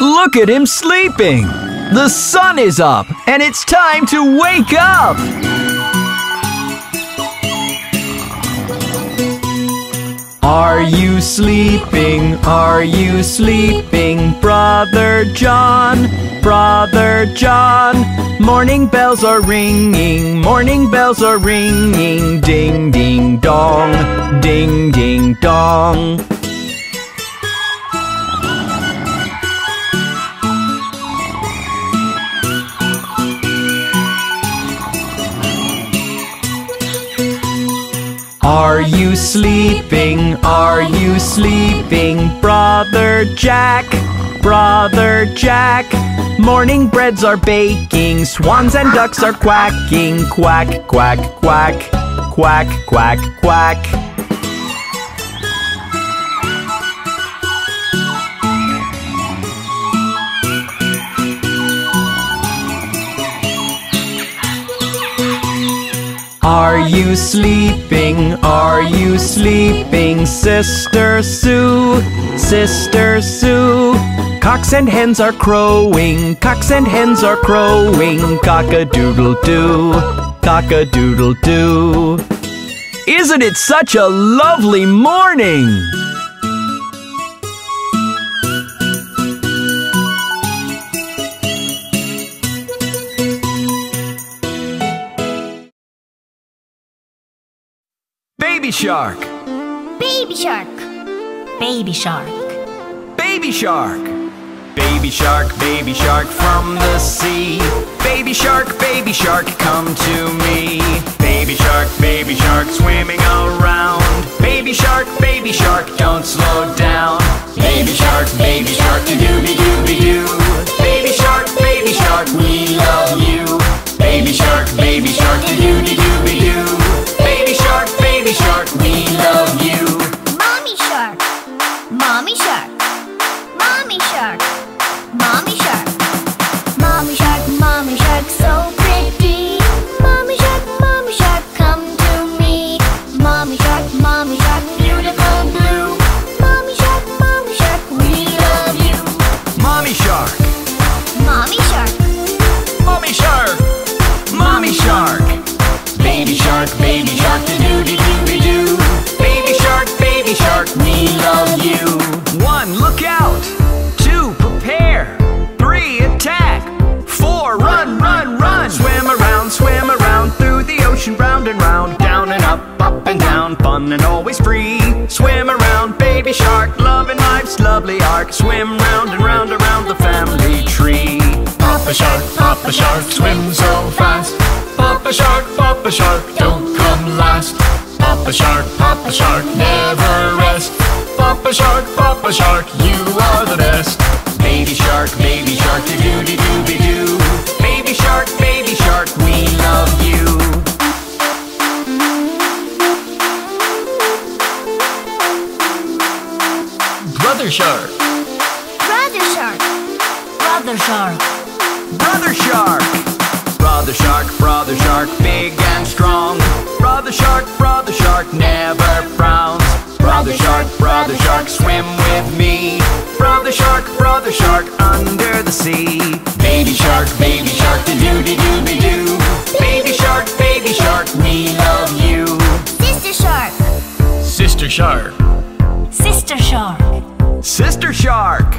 Look at him sleeping. The sun is up and it's time to wake up. Are you sleeping? Are you sleeping, Brother John? Brother John, morning bells are ringing, morning bells are ringing, ding ding dong, ding ding dong. Are you sleeping? Are you sleeping, Brother Jack? Brother Jack, morning breads are baking, swans and ducks are quacking, quack, quack, quack, quack, quack, quack. Are you sleeping? Are you sleeping, Sister Sue? Sister Sue. Cocks and hens are crowing, cocks and hens are crowing, cock-a-doodle-doo, cock-a-doodle-doo. Isn't it such a lovely morning? Baby shark! Baby shark. Baby shark. Baby shark! Baby shark, baby shark from the sea. Baby shark, baby shark, come to me. Baby shark, baby shark, swimming around. Baby shark, baby shark, don't slow down. Baby shark, baby shark, dooby dooby doo. Baby shark, baby shark, we love you. Baby shark, baby shark, dooby dooby doo. Brother shark, Brother shark. Brother shark. Brother shark, brother shark, brother shark, big and strong. Brother shark, brother shark, never frowns. Brother shark, brother shark, swim with me. Brother shark, brother shark, under the sea. Baby shark, baby shark, doo doo dooby doo. Baby shark, baby shark, we love you. Sister shark. sister shark, Sister shark. Sister shark,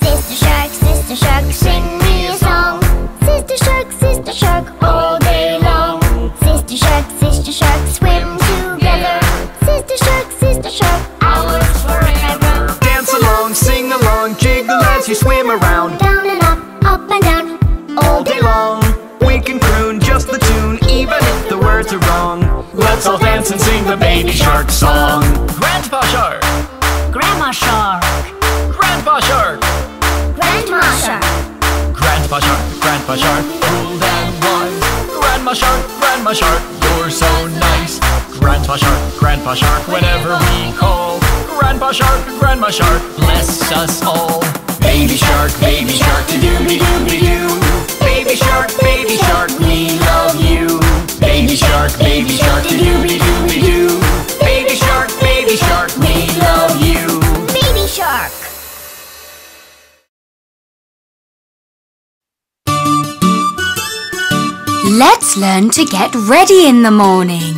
Sister shark, sister shark, sing me a song. Sister shark, sister shark, all day long. Sister shark, sister shark, swim together. Sister shark, sister shark, ours forever. dance along, sing along, jiggle as you swim around. Down and up, up and down, all day long. We can croon just the tune, even if the words are wrong. let's all dance and sing the baby shark song. Grandpa shark, old and wise. Grandma shark, Grandma shark, you're so nice. Grandpa shark, Grandpa shark, whenever we call. Grandpa shark, Grandma shark, bless us all. Baby shark, baby shark, dooby dooby doo. Baby shark, baby shark, we love you. Baby shark, baby shark, dooby dooby doo. Baby shark, baby shark, we love you. Baby shark. Let's learn to get ready in the morning.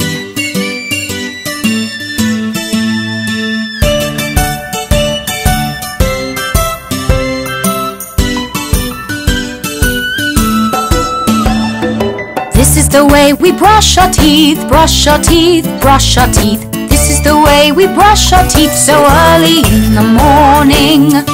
This is the way we brush our teeth, brush our teeth, brush our teeth. This is the way we brush our teeth so early in the morning.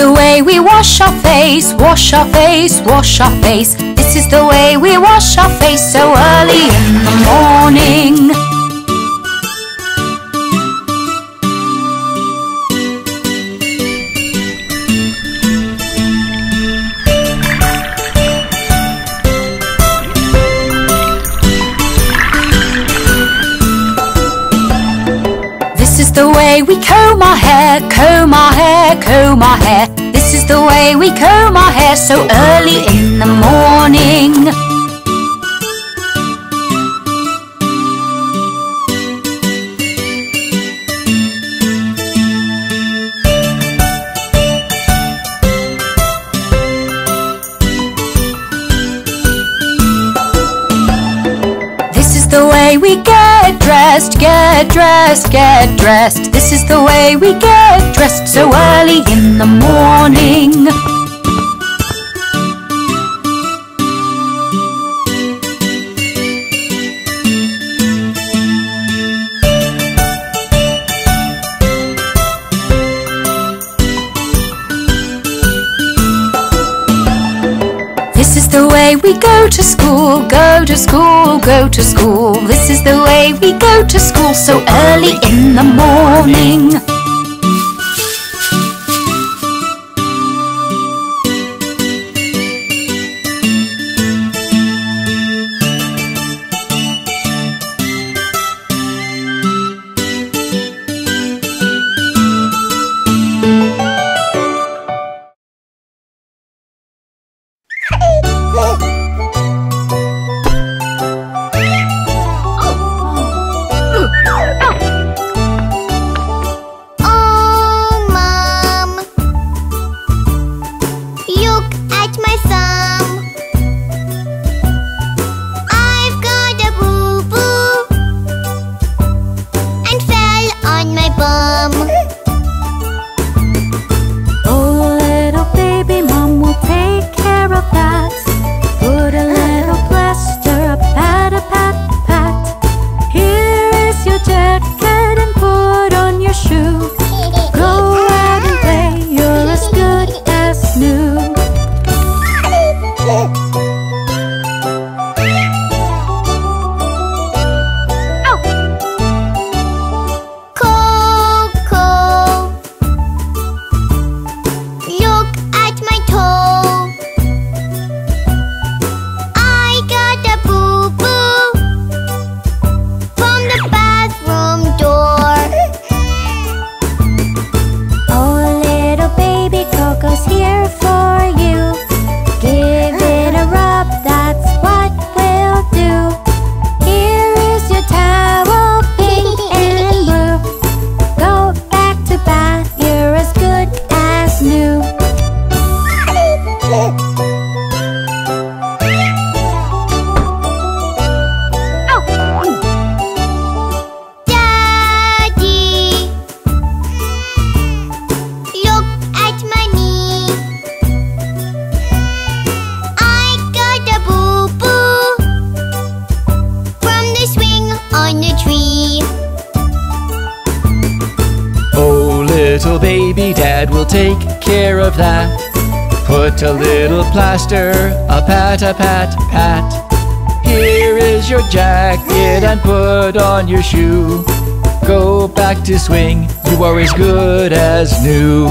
The way we wash our face, wash our face, wash our face. This is the way we wash our face so early in the morning. This is the way we comb our hair, comb way we comb our hair so early in the morning. Get dressed, get dressed. This is the way we get dressed so early in the morning. We go to school, go to school, go to school. This is the way we go to school so early in the morning. That. Put a little plaster, a pat, a pat, pat. Here is your jacket and put on your shoe. Go back to swing, you are as good as new.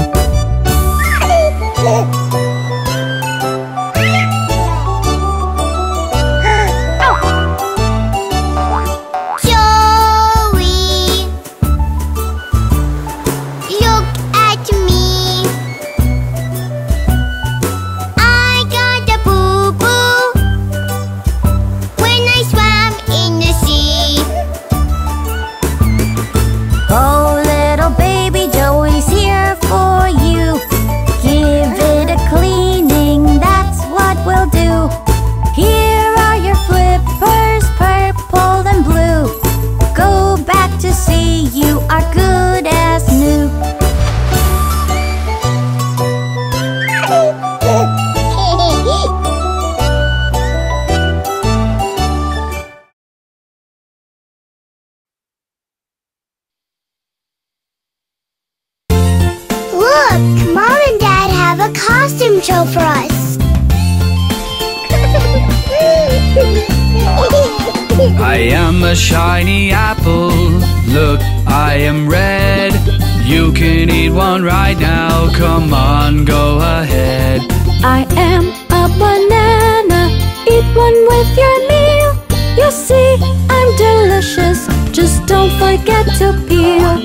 Don't forget to peel.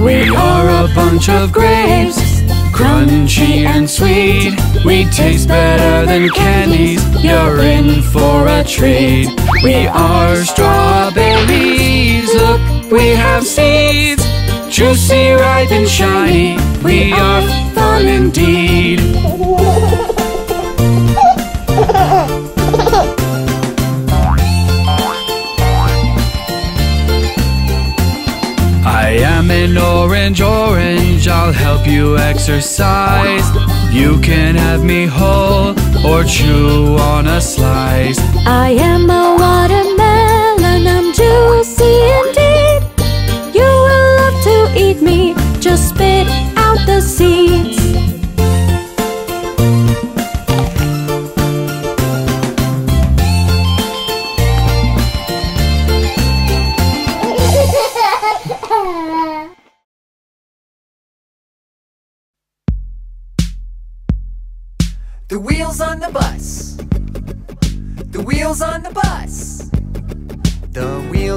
We are a bunch of grapes, crunchy and sweet. We taste better than candies. You're in for a treat. We are strawberries. Look, we have seeds, juicy, ripe, and shiny. We are fun indeed. I am an orange, orange. I'll help you exercise. You can have me whole or chew on a slice. I am a watermelon.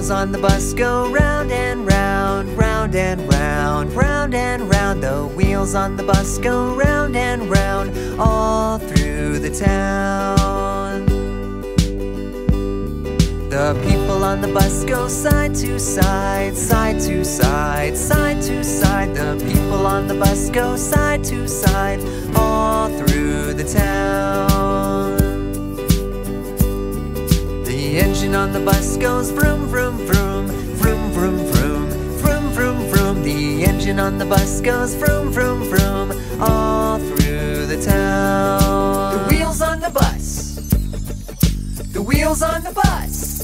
Wheels on the bus go round and round, round and round, round and round. The wheels on the bus go round and round all through the town. The people on the bus go side to side, side to side, side to side. The people on the bus go side to side all through the town. The engine on the bus goes vroom, vroom, vroom, vroom, vroom, vroom, vroom, vroom, vroom. The engine on the bus goes vroom, vroom, vroom, all through the town. The wheels on the bus. The wheels on the bus.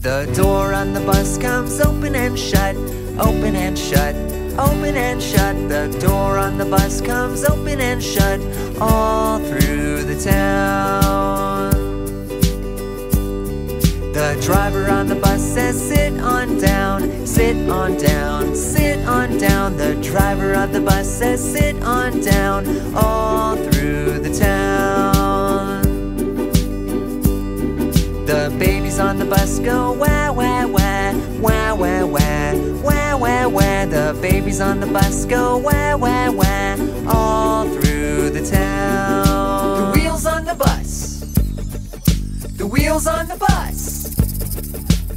The door on the bus comes open and shut, open and shut, open and shut. The door on the bus comes open and shut all through the town. The driver on the bus says, Sit on down, sit on down, sit on down. The driver of the bus says, Sit on down, all through the town. The babies on the bus go wah wah wah, wah wah wah, wah wah wah. The babies on the bus go wah wah wah, all through the town. The wheels on the bus. The wheels on the bus.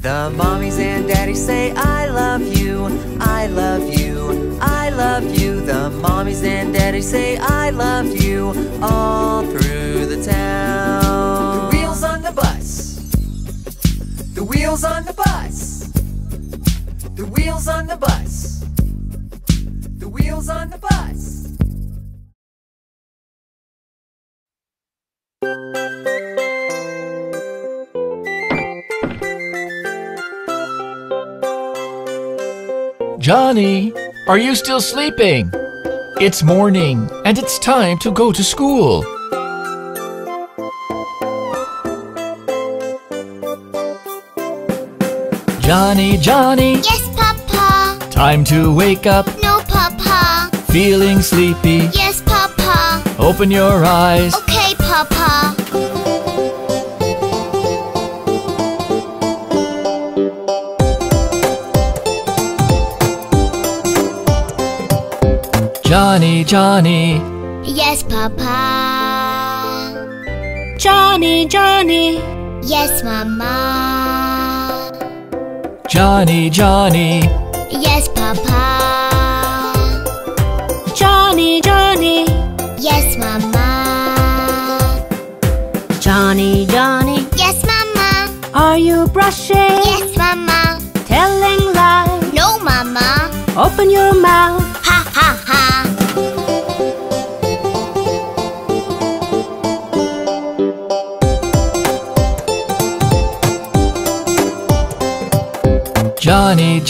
The mommies and daddies say, I love you, I love you, I love you. The mommies and daddies say, I love you, all through the town. The wheels on the bus. The wheels on the bus. The wheels on the bus. The wheels on the bus. Johnny, are you still sleeping? It's morning and it's time to go to school. Johnny, Johnny, Yes, Papa. time to wake up. No, Papa. Feeling sleepy? Yes, Papa. Open your eyes. Okay, Johnny, Johnny, Yes, Papa. Johnny, Johnny, Yes, Mama. Johnny, Johnny, Yes,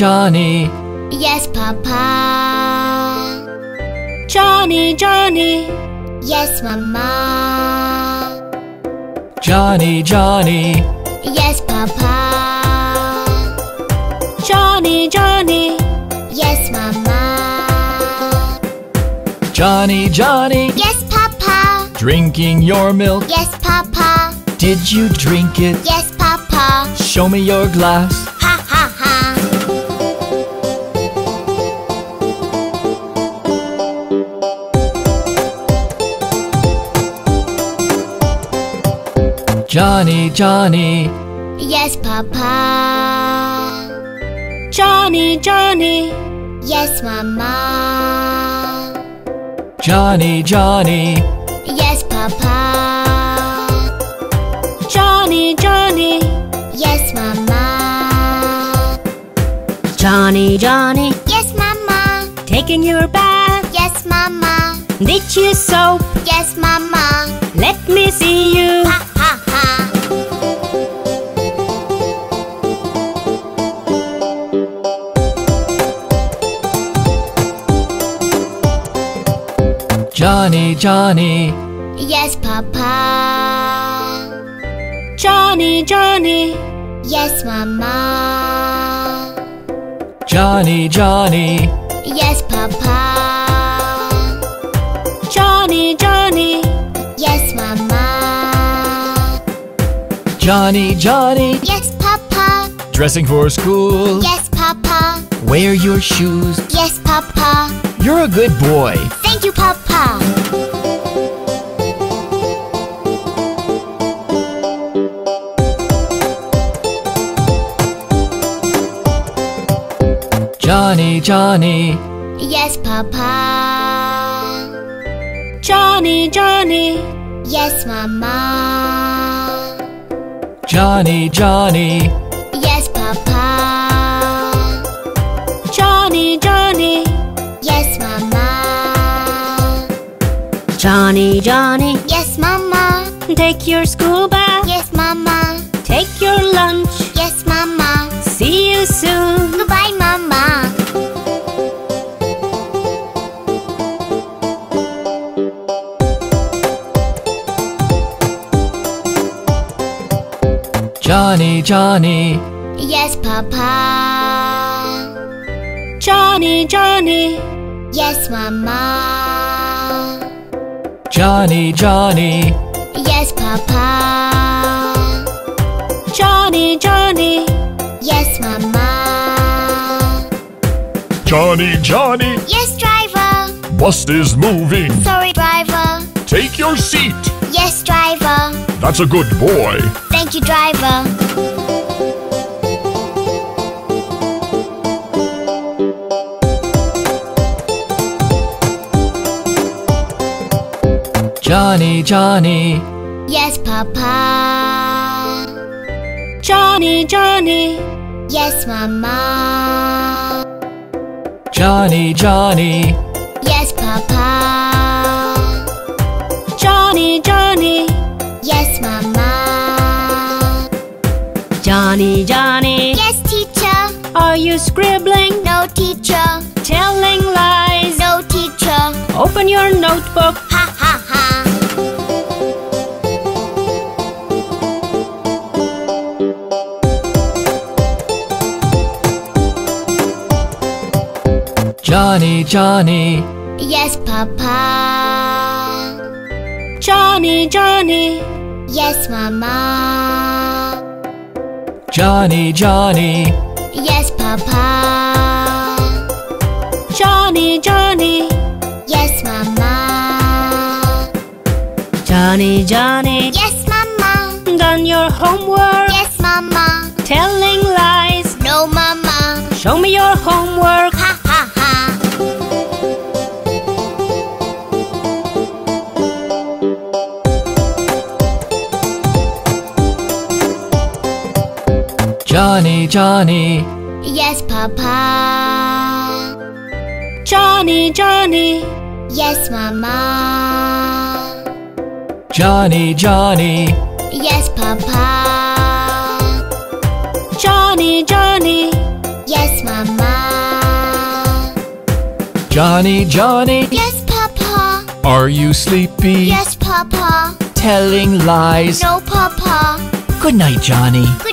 Johnny, Johnny, Yes, Papa. Johnny, Johnny, Yes, Mama. Johnny, Johnny, Yes, Papa. Johnny, Johnny, Yes, Mama. Johnny, Johnny, Yes, Papa. drinking your milk. Yes, Papa. Did you drink it? Yes, Papa. Show me your glass. Johnny, Johnny, Yes, Papa. Johnny, Johnny, Yes, Mama. Johnny, Johnny, Yes, Papa. Johnny, Johnny, Yes, Mama. Johnny, Johnny, Yes, Mama. taking your bath. Yes, Mama. Did you soap? Yes, Mama. Let me see you. Johnny, Johnny, Yes, Papa. Johnny, Johnny, Yes, Mama. Johnny, Johnny, Yes, Papa. Johnny, Johnny, Yes, Mama. Johnny, Johnny, Yes, Papa. dressing for school. Yes, Papa. Wear your shoes. Yes, Papa. You're a good boy. Thank Papa. Johnny, Johnny, Yes, Papa. Johnny, Johnny, Yes, Mama. Johnny, Johnny, Johnny, Johnny, Yes, Mama. take your school bag. Yes, Mama. Take your lunch. Yes, Mama. See you soon. Goodbye, Mama. Johnny, Johnny, Yes, Papa. Johnny, Johnny, Yes, Mama. Johnny, Johnny, Yes, Papa. Johnny, Johnny, Yes, Mama. Johnny, Johnny, Yes, driver. bus is moving. Sorry, driver. Take your seat. Yes, driver. That's a good boy. Thank you, driver. Johnny, Johnny, Yes, Papa. Johnny, Johnny, Yes, Mama. Johnny, Johnny, Yes, Papa. Johnny, Johnny, Yes, Mama. Johnny, Johnny, Yes, teacher. are you scribbling? No, teacher. Telling lies? No, teacher. Open your notebook. Johnny, Johnny, Yes, Papa. Johnny, Johnny, Yes, Mama. Johnny, Johnny, Yes, Papa. Johnny, Johnny, Yes, Mama. Johnny, Johnny, Yes, Mama. done your homework? Yes, Mama. Telling lies? No, Mama. Show me your homework. Johnny, Johnny, Yes, Papa. Johnny, Johnny, Yes, Mama. Johnny, Johnny, Yes, Papa. Johnny, Johnny, Yes, Mama. Johnny, Johnny, Yes, Papa. are you sleepy? Yes, Papa. Telling lies. No, Papa. Good night, Johnny. Good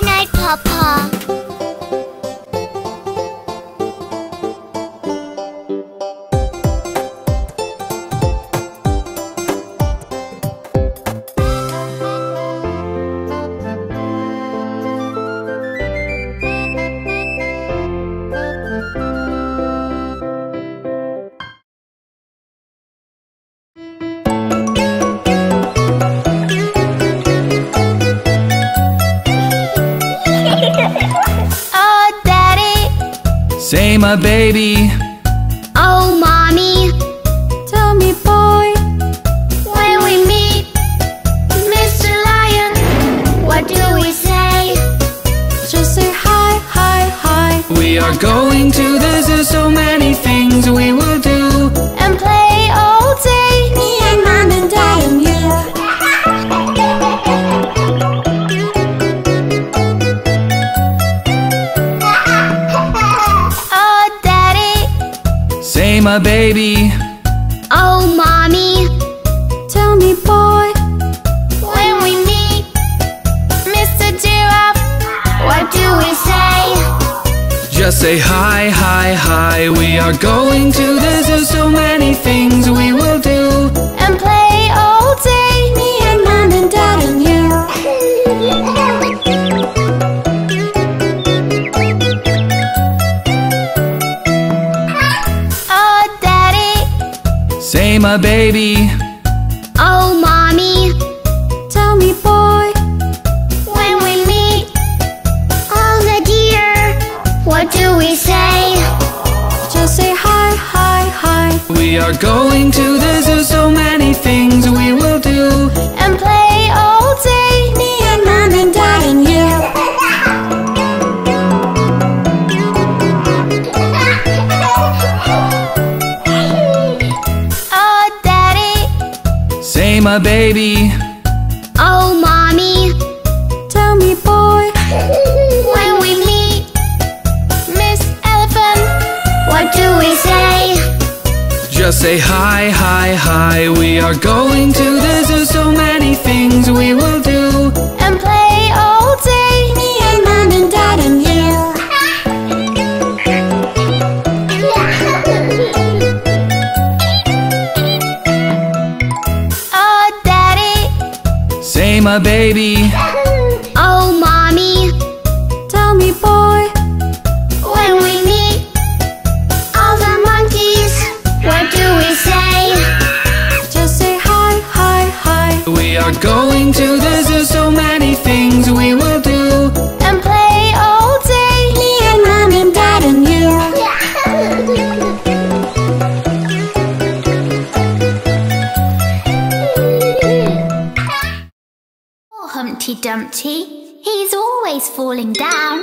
baby, Oh, Mommy. Tell me, boy, When we meet Mr. Lion, what do we say? just say hi, hi, hi. we are going to the zoo. So many things we will do. Baby, Oh, Mommy. Tell me, boy, When we meet Mr. Giraffe, what do we say? just say hi, hi, hi. We are going to the zoo. So many things we will do. My baby, baby, Humpty Dumpty, he's always falling down.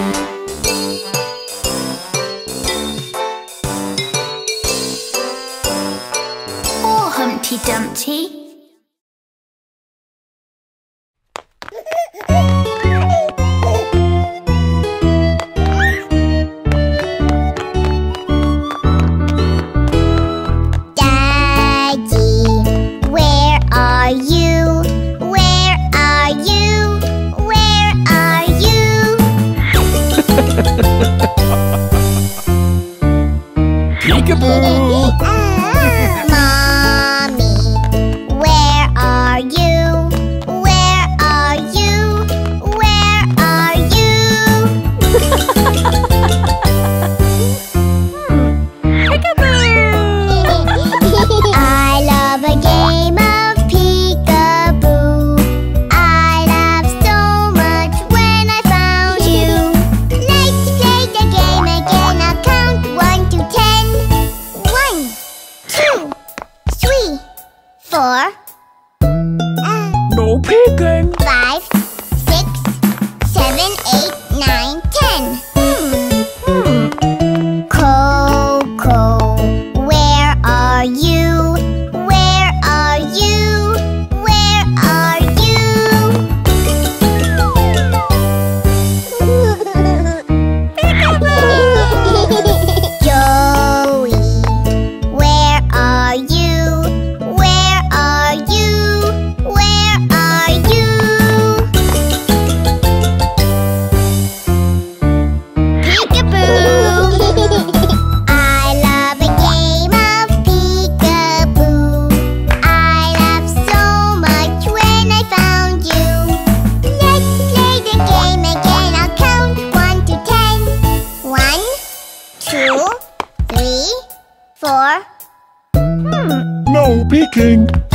No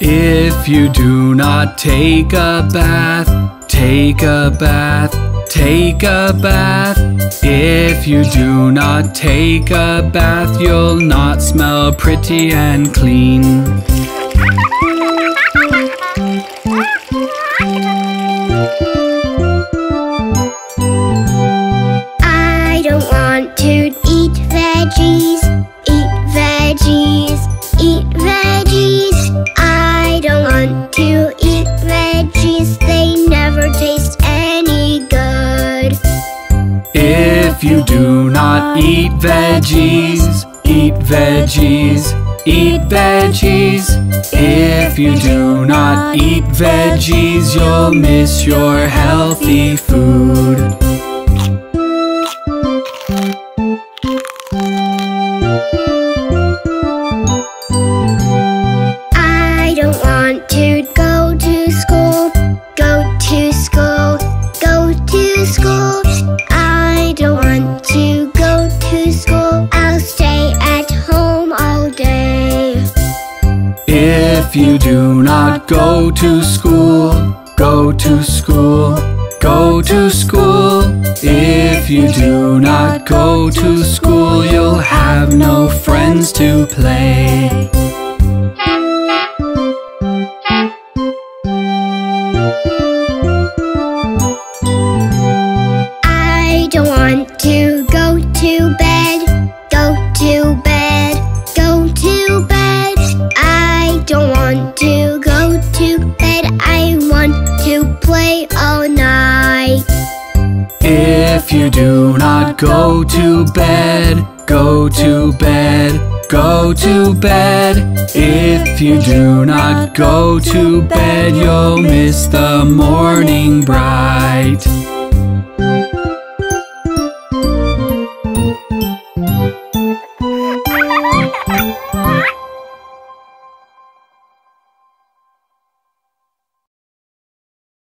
If you do not take a bath, take a bath, take a bath. If you do not take a bath, you'll not smell pretty and clean. not eat veggies, eat veggies, eat veggies. If you do not eat veggies, you'll miss your healthy food. you do not go to school, go to school, go to school. If you do not go to school, you'll have no friends to play. Do not go to bed, go to bed, go to bed. If you do not go to bed, you'll miss the morning bright.